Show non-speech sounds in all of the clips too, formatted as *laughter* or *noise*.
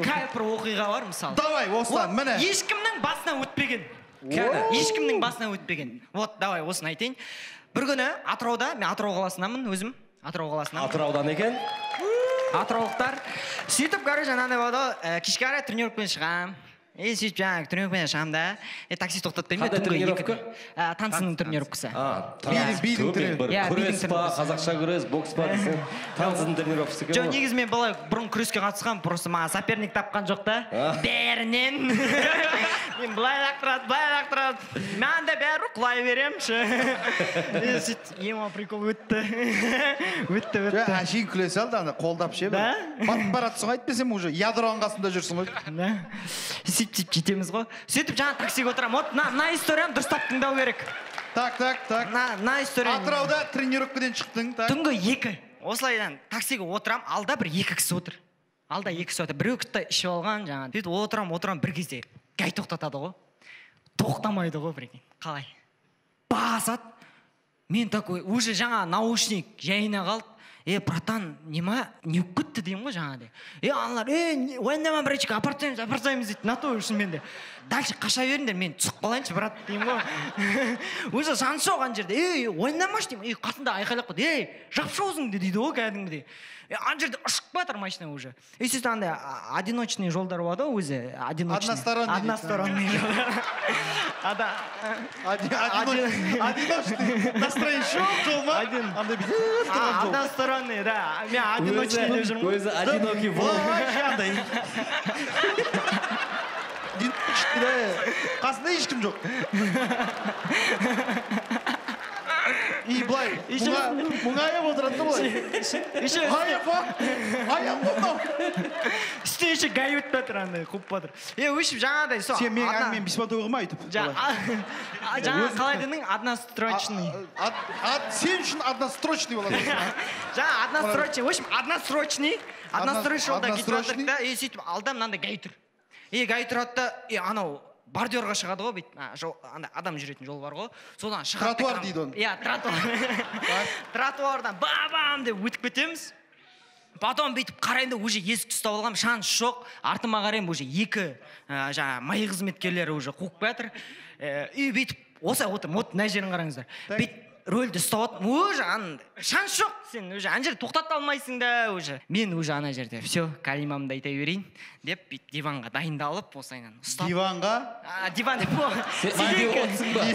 кәпір оқиға бар мысалы? Давай осыдан міне. ешкімнің басынан өтпеген. Ешкімнің басынан өтпеген. Вот давай осыны айтайын. Бір күні атырауда мен атырау қаласынанмын өзім. Атырау қаласынан атыраудан екен? Атыраулықтар. Сөйтіп короче анандай болады ғой кешке қарай тренировкамен шығамын и сөйтіп жаңағы тренировкамен шығамын да? И такси тоқтатпаймын Қандай тренировка? танцының тренировкасы а Бидің- күрес па қазақша күрес бокс па *laughs* десең танцының тренировкасы екен жоқ негізі мен былай бұрын күреске қатысқанмын просто маған соперник тапқан жоқ та. Бәрінен *laughs* мен былай лақтырады былай лақтырады. Маған да бәрібір құлай беремін ше *laughs* И сөйтіп ема прикол өтті. Өтті өтті. әшейін күле салды ана қолдап ше Да? батып баратсың ғой әйтпесем уже ядроның қасында жүрсің ғой. Сөйтіп сөйтіп жетеміз ғой. Сөйтіп жаңа таксиге отырамын. Вот мына мына историяны дұрыстап тыңдау керек. Так так так. Мына мына история атырауда тренировкадан шықтың так. Түнгі екі. Осылайдан таксиге отырамын. Алда бір екі кісі отыр. Алда екі кісі отыр. Біреу кітті ішіп алған жаңағы сөйтіп отырамын отырамын. Бір кезде гай тоқтатады ғой. Тоқтамайды ғой прикинь. Қалай? Басады мен такой уже жаңа наушник жайына қалды. Е братан нема не болып кетті деймін ғой жаңағыдай. Е аналар е не- уайымдама братчик апарып тастаймыз апарып тастаймыз дейді на то шынымен де. Дальше қаша беріңдер мен түсіп қалайыншы брат деймін ғой. *laughs* Уже шанс жоқ ана жерде ей уайымдамашы деймін и қасында айқайлап қойды ей жапшы аузыңды дейді ғой кәдімгідей. Е ана жерде ұшып жатыр машина уже. И сөйтіп андай одиночный жолдар болады ғой өзі одиночный. Односторонний односторонний *laughs* одиночный настроение. Жоқ жол ма? Андай бүйтіп Односторонний да. Мен одиночный деп жүрмін ғой өзі одинокий волк. вообще андай одиночный да. Қасында ешкім жоқ мұңа- мұңайып отырады былай еще аяқ мынау үстіне еще гай өтіп жатыр андай қуып жатыр е өшіп жаңағыдай сол сен менің одна- әңгімені беспонтовый қылма өйтіп жа- а- а, жаңа қалай дедің однострочный сен үшін однострочный болады жаңа однострочный. В общем однострочный. Однострочный жолда кетіп да и сөйтіп алда мынандай тұр. И гай тұрады да анау бордюрға шығады ғой бүйтіп. Андай адам жүретін жол бар ғой. Содан шығады Тротуар дейді оны. иә тротуар. *laughs* Тротуардан ба бам деп өтіп кетеміз. Потом бүйтіп қараймын да уже есікті ұстап алғанмын шанс жоқ. Артыма қараймын уже екі ә, жаңағы маи қызметкерлері уже қуып келе жатыр и бүйтіп осылай отырмын. Вот мына жерін қараңыздар. Бүйтіп рөлді ұстап жатырмын уже андай шанс жоқ. Сен уже ана жерде тоқтата алмайсың да уже. Мен уже ана жерде все калимамды айта берейін деп бүйтіп диванға дайындалып осылайынан ұстап. Диванға? А, диван деп отырсың ба?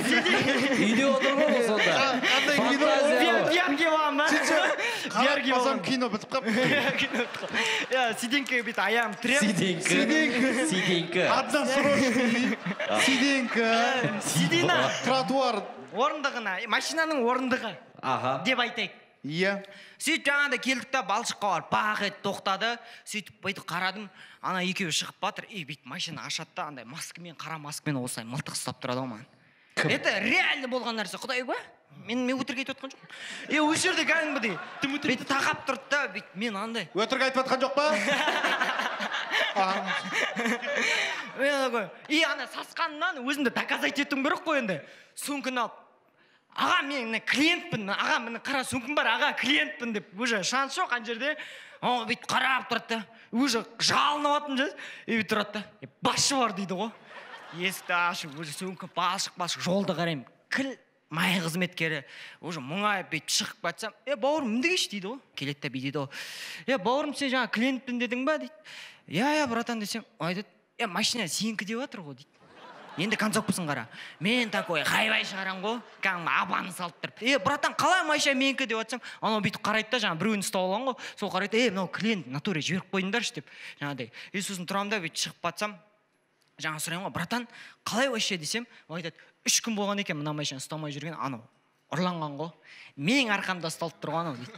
Үйде отыр ғой ол сонда қандай аламын ба? *laughs* Қарап кино бітіп қалыпты. Иә сиденькаға бүйтіп аяғымды тіремін сиденька Сиденька. сиденька односрочный сиденька сидина. Тротуар. Орындығына. Машинаның орындығы аха. деп айтайық. Иә. Сөйтіп жаңағыдай келдік та балшыққа барып бақ етіп тоқтады. Сөйтіп бүйтіп қарадым ана екеуі шығып жатыр и бүйтіп машина ашады да андай маскамен қара маскамен осылай мылтық ұстап тұрады ғой маған. Это реально болған нәрсе. Құдай куә мен мен өтірік айтып жатқан жоқпын. Е осы жерде кәдімгідей бүйтіп тақап тұрды да бүйтіп мен андай. Өтірік айтып жатқан жоқ па *laughs* мен такой и ана сасқанымнан өзімді доказать етуім керек қой енді. Сөмкені алып. Аға мен мына клиентпін аға міне қара сөмкем бар аға клиентпін деп уже шанс жоқ ана жерде. Ол бүйтіп қарап тұрады да уже жалынып жатырмын же и бүйтіп тұрады да. «Е, басшы бар дейді ғой. Есікті ашып уже сөмке балшық балшық жолды қараймын. Кіл май қызметкері уже мұңайып бүйтіп шығып жатсам е бауырым үндегейші дейді ғой келеді да бүйтеді ғой. Е бауырым сен жаңа клиентпін дедің ба? дейді. Иә иә братан десем айтады е машина сенікі деп жатыр ғой дейді. Енді концовкасын қара. Мен такой хайвай шығарамын ғой кәдімгі абаны салып тұрып. Е братан қалай машина менікі деп жатсам анау бүйтіп қарайды да жаңағы біреуін ұстап алған ғой. Сол қарайды е мынау клиент натуре жіберіп қойдыңдаршы деп. Жаңағыдай и сосын тұрамын да бүйтіп шығып жатсам жаңа сұраймын ғой братан қалай вообще десем? Ол айтады үш күн болған екен мына машина ұстамай жүрген анау ұрланған ғой. Менің арқамда ұсталып тұр ғой анау дейді.